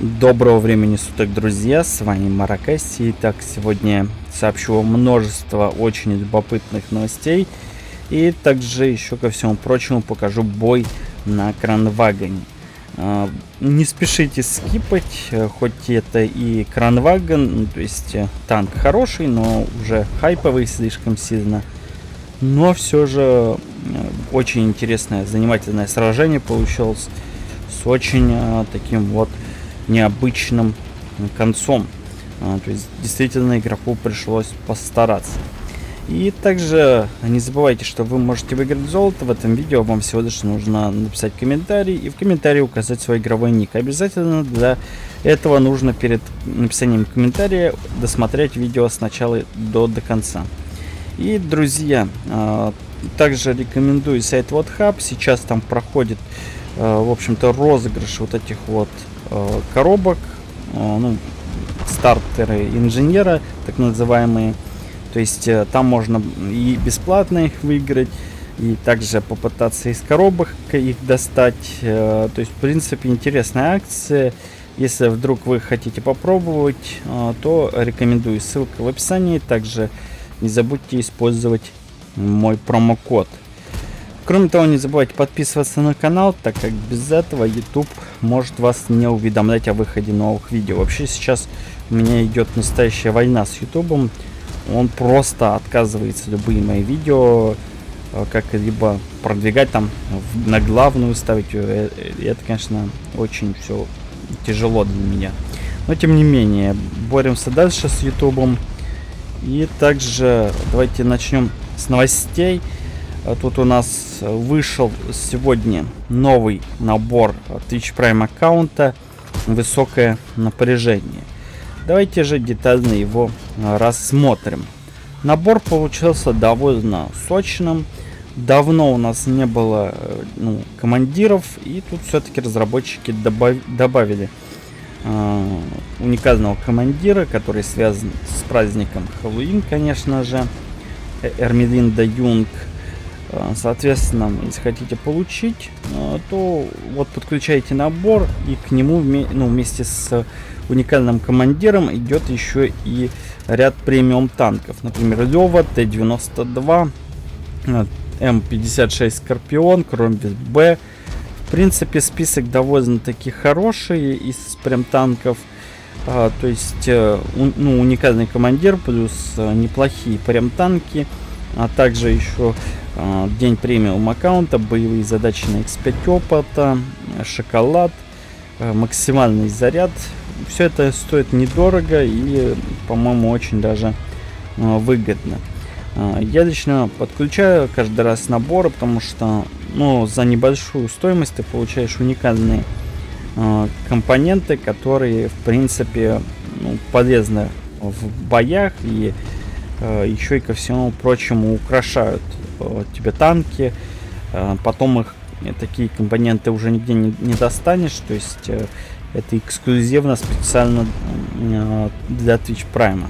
Доброго времени суток, друзья, с вами Маракаси. Итак, сегодня сообщу вам множество очень любопытных новостей. И также еще ко всему прочему покажу бой на кранвагоне. А, не спешите скипать, хоть это и кранвагон, ну, то есть э, танк хороший, но уже хайповый слишком сильно. Но все же э, очень интересное, занимательное сражение получилось с очень э, таким вот необычным концом. А, то есть действительно игроку пришлось постараться. И также не забывайте, что вы можете выиграть золото. В этом видео вам всего лишь нужно написать комментарий и в комментарии указать свой игровой ник. Обязательно для этого нужно перед написанием комментария досмотреть видео с начала до, до конца. И, друзья, а, также рекомендую сайт WhatHub. Сейчас там проходит, в общем-то, розыгрыш вот этих вот Э, коробок, э, ну, стартеры инженера, так называемые. То есть э, там можно и бесплатно их выиграть, и также попытаться из коробок их достать. То есть, в принципе, интересная акция. Если вдруг вы хотите попробовать, то рекомендую. Ссылка в описании. Также не забудьте использовать мой промокод. Кроме того, не забывайте подписываться на канал, так как без этого YouTube может вас не уведомлять о выходе новых видео. Вообще сейчас у меня идет настоящая война с YouTube. Он просто отказывается любые мои видео э, как-либо продвигать там на главную ставить. Э, э, это, конечно, очень все тяжело для меня. Но тем не менее, боремся дальше с YouTube. И также давайте начнем с новостей. А тут у нас вышел сегодня новый набор Twitch Prime аккаунта высокое напряжение. Давайте же детально его а, рассмотрим. Набор получился довольно сочным. Давно у нас не было э, ну, командиров, и тут все-таки разработчики добав добавили э, уникального командира, который связан с праздником Хэллоуин, конечно же. Э, Эрмелинда Юнг – Э, соответственно, если хотите получить, э, то вот подключаете набор и к нему ну, вместе с уникальным командиром идет еще и ряд премиум танков. Например, Лева, Т-92, М56 Скорпион, Кромбис Б. В принципе, список довольно-таки хороший из прям танков. То есть, э, ну, уникальный командир плюс неплохие прям танки. А также еще а, день премиум аккаунта, боевые задачи на X5 опыта, шоколад, а, максимальный заряд. Все это стоит недорого и, по-моему, очень даже а, выгодно. Я лично подключаю каждый раз наборы, потому что ну, за небольшую стоимость ты получаешь уникальные компоненты, которые, в принципе, ну, полезны в боях и еще и ко всему прочему украшают Э, тебе танки, э, потом их э, такие компоненты уже нигде не, не достанешь, то есть это эксклюзивно специально для Twitch Prime.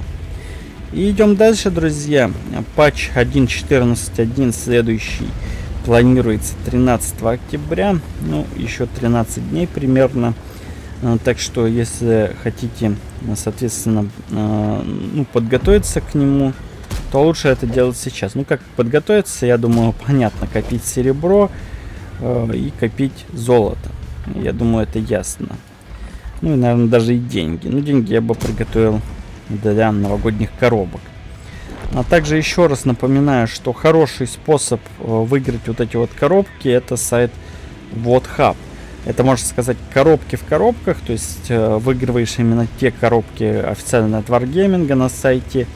И идем дальше, друзья. Патч 1.14.1 следующий планируется 13 октября, ну еще 13 дней примерно. Так что, если хотите, соответственно, ну, подготовиться к нему, то лучше это делать сейчас. Ну, как подготовиться, я думаю, понятно. Копить серебро э, и копить золото. Я думаю, это ясно. Ну и, наверное, даже и деньги. Ну, деньги я бы приготовил для новогодних коробок. А также еще раз напоминаю, что хороший способ э, выиграть вот эти вот коробки, это сайт WhatHub. Это, можно сказать, коробки в коробках, то есть э, выигрываешь именно те коробки официально от Wargaming на сайте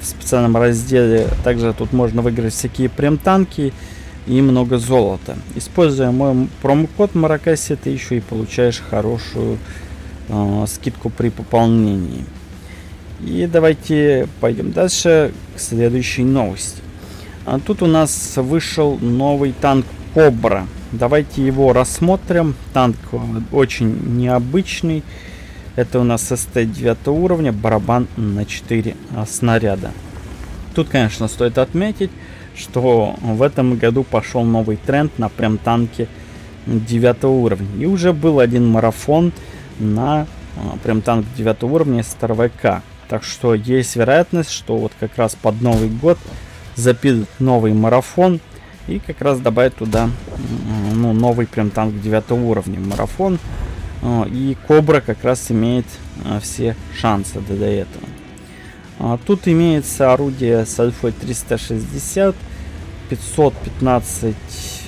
в специальном разделе. Также тут можно выиграть всякие прем-танки и много золота. Используя мой промокод Маракаси, ты еще и получаешь хорошую э, скидку при пополнении. И давайте пойдем дальше к следующей новости. А тут у нас вышел новый танк Кобра. Давайте его рассмотрим. Танк очень необычный. Это у нас СТ 9 уровня, барабан на 4 а, снаряда. Тут, конечно, стоит отметить, что в этом году пошел новый тренд на прям танки 9 уровня. И уже был один марафон на а, прям танк 9 уровня СТРВК. Так что есть вероятность, что вот как раз под Новый год запилят новый марафон и как раз добавят туда ну, новый прям танк 9 уровня марафон. А, и Кобра как раз имеет а, все шансы до этого. Тут имеется орудие с альфой 360, 515,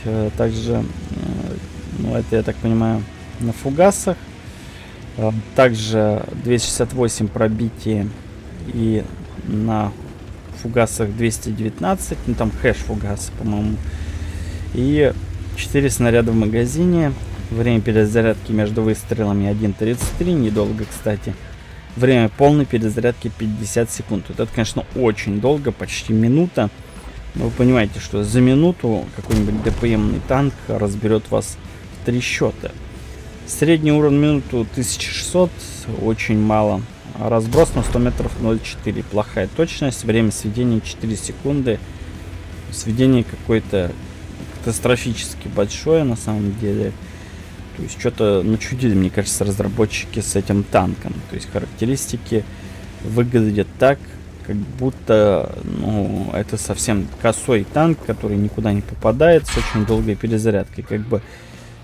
э, также, э, ну это я так понимаю, на фугасах. Э, также 268 пробитие и на фугасах 219, ну там хэш фугаса, по-моему. И 4 снаряда в магазине. Время перезарядки между выстрелами 1.33, недолго, кстати. Время полной перезарядки 50 секунд. Вот это, конечно, очень долго, почти минута. Но вы понимаете, что за минуту какой-нибудь ДПМный танк разберет вас в три счета. Средний уровень минуту 1600, очень мало. Разброс на 100 метров 0,4. Плохая точность. Время сведения 4 секунды. Сведение какое-то катастрофически большое на самом деле. То есть что-то начудили, мне кажется, разработчики с этим танком. То есть характеристики выглядят так, как будто ну, это совсем косой танк, который никуда не попадает с очень долгой перезарядкой. Как бы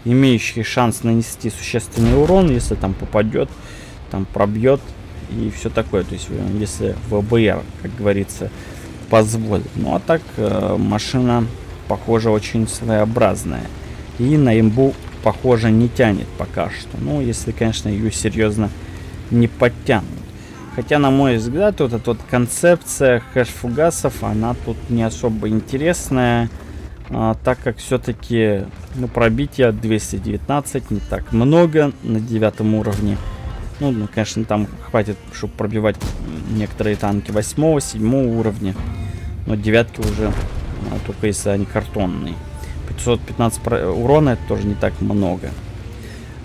имеющий шанс нанести существенный урон, если там попадет, там пробьет и все такое. То есть, э, если ВБР, как говорится, позволит. Ну а так, э, машина, похоже, очень своеобразная. И на имбу, похоже, не тянет пока что. Ну, если, конечно, ее серьезно не подтянут. Хотя, на мой взгляд, вот эта вот концепция хэш-фугасов, она тут не особо интересная а, так как все-таки ну, пробития 219 не так много на девятом уровне. Ну, ну, конечно, там хватит, чтобы пробивать некоторые танки 8 7 уровня. Но девятки уже, а, только если они картонные. 515 урона это тоже не так много.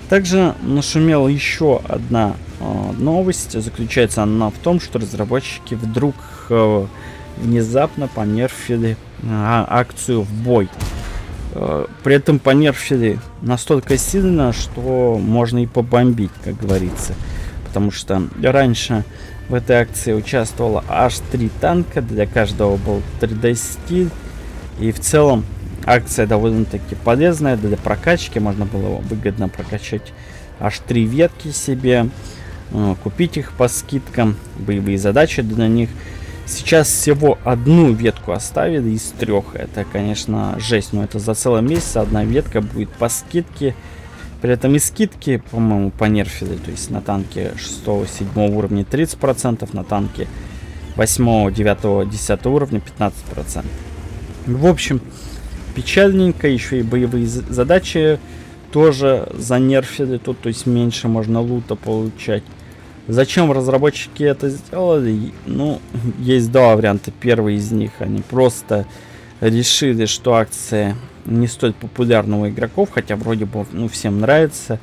Также нашумела еще одна э, новость. Заключается она в том, что разработчики вдруг э, внезапно понерфили а, акцию в бой. Э, при этом понерфили настолько сильно, что можно и побомбить, как говорится. Потому что раньше в этой акции участвовало аж 3 танка, для каждого был 3D стиль. И в целом акция довольно-таки полезная для прокачки. Можно было выгодно прокачать аж 3 ветки себе, э, купить их по скидкам, боевые задачи для них – Сейчас всего одну ветку оставили из трех. Это, конечно, жесть. Но это за целый месяц одна ветка будет по скидке. При этом и скидки, по-моему, понерфили. То есть на танке 6-7 уровня 30%, на танке 8, 9, 10 уровня 15%. В общем, печальненько. Еще и боевые задачи тоже занерфили. Тут, то есть меньше можно лута получать. Зачем разработчики это сделали? Ну, есть два варианта. Первый из них, они просто решили, что акция не стоит популярного игроков, хотя вроде бы ну, всем нравится.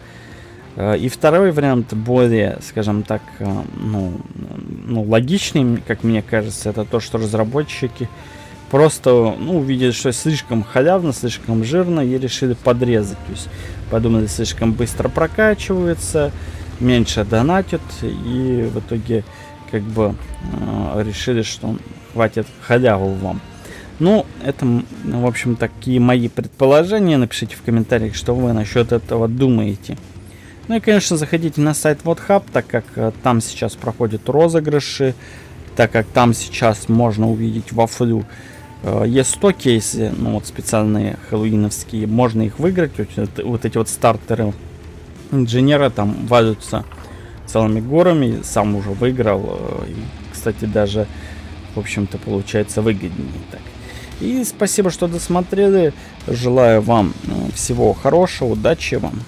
Э, и второй вариант, более, скажем так, э, ну, ну, логичный, как мне кажется, это то, что разработчики просто ну, увидели, что слишком халявно, слишком жирно и решили подрезать. То есть подумали, слишком быстро прокачивается, меньше донатят и в итоге как бы э, решили, что хватит халяву вам. Ну, это, в общем, такие мои предположения. Напишите в комментариях, что вы насчет этого думаете. Ну и, конечно, заходите на сайт WhatHub, так как э, там сейчас проходят розыгрыши, так как там сейчас можно увидеть вафлю. Э, есть 100 кейсы, ну вот специальные хэллоуиновские, можно их выиграть, вот, вот эти вот стартеры инженера там валятся целыми горами. Сам уже выиграл. Э, и, кстати, даже, в общем-то, получается выгоднее так. И спасибо, что досмотрели. Желаю вам э, всего хорошего, удачи вам.